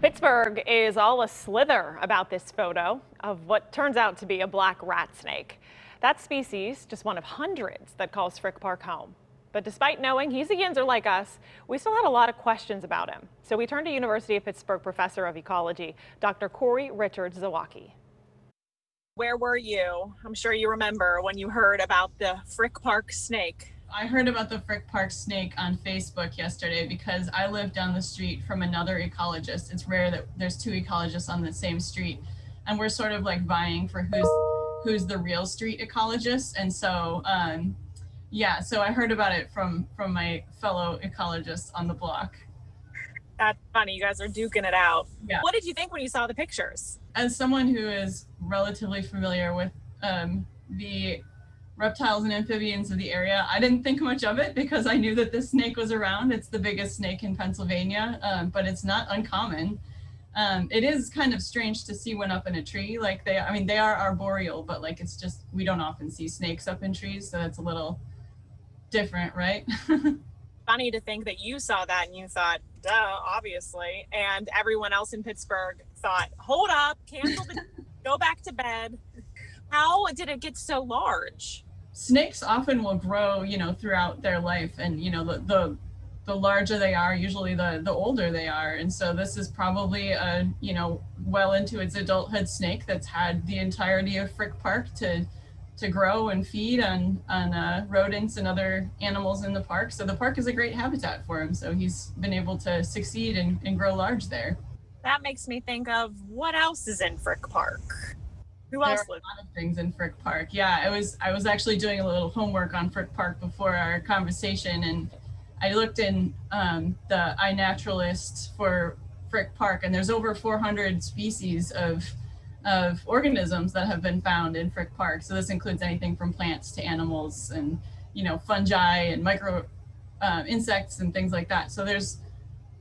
Pittsburgh is all a slither about this photo of what turns out to be a black rat snake. That species, just one of hundreds that calls Frick Park home. But despite knowing he's a Yinzer like us, we still had a lot of questions about him. So we turned to University of Pittsburgh professor of ecology, Dr. Corey Richards Zawacki. Where were you? I'm sure you remember when you heard about the Frick Park snake. I heard about the Frick Park snake on Facebook yesterday because I live down the street from another ecologist. It's rare that there's two ecologists on the same street, and we're sort of like vying for who's who's the real street ecologist. And so, um, yeah, so I heard about it from from my fellow ecologist on the block. That's funny. You guys are duking it out. Yeah. What did you think when you saw the pictures? As someone who is relatively familiar with um, the reptiles and amphibians of the area. I didn't think much of it because I knew that this snake was around. It's the biggest snake in Pennsylvania, um, but it's not uncommon. Um, it is kind of strange to see one up in a tree. Like they, I mean, they are arboreal, but like it's just, we don't often see snakes up in trees. So it's a little different, right? Funny to think that you saw that and you thought, duh, obviously. And everyone else in Pittsburgh thought, hold up, cancel the, go back to bed. How did it get so large? Snakes often will grow, you know, throughout their life, and you know, the the, the larger they are, usually the the older they are, and so this is probably a you know well into its adulthood snake that's had the entirety of Frick Park to to grow and feed on on uh, rodents and other animals in the park. So the park is a great habitat for him. So he's been able to succeed and, and grow large there. That makes me think of what else is in Frick Park. Who There else are lives? a lot of things in Frick Park. Yeah, I was I was actually doing a little homework on Frick Park before our conversation, and I looked in um, the iNaturalist for Frick Park, and there's over 400 species of of organisms that have been found in Frick Park. So this includes anything from plants to animals, and you know fungi and micro uh, insects and things like that. So there's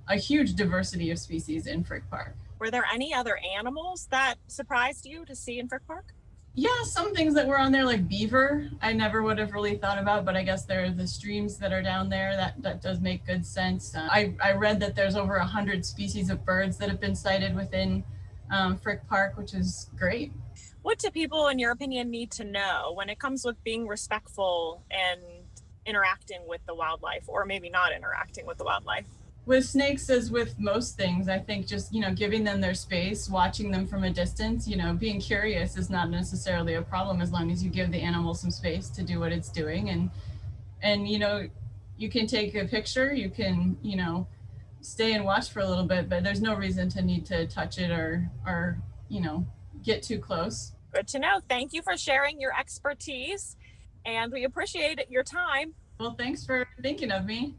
a huge diversity of species in Frick Park. Were there any other animals that surprised you to see in Frick Park? Yeah, some things that were on there like beaver, I never would have really thought about, but I guess there are the streams that are down there. That that does make good sense. Uh, I I read that there's over a hundred species of birds that have been sighted within um, Frick Park, which is great. What do people, in your opinion, need to know when it comes with being respectful and interacting with the wildlife, or maybe not interacting with the wildlife? With snakes, as with most things, I think just you know giving them their space, watching them from a distance. You know, being curious is not necessarily a problem as long as you give the animal some space to do what it's doing, and and you know, you can take a picture, you can you know stay and watch for a little bit, but there's no reason to need to touch it or or you know get too close. Good to know. Thank you for sharing your expertise, and we appreciate your time. Well, thanks for thinking of me.